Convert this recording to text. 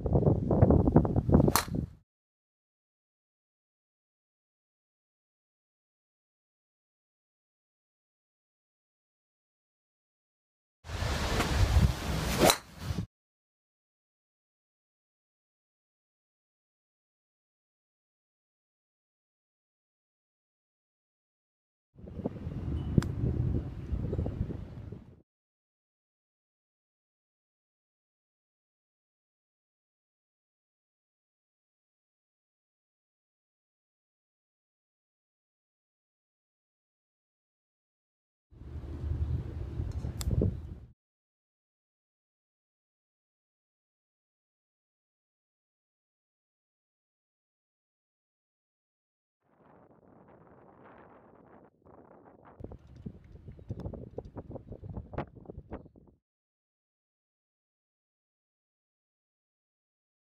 you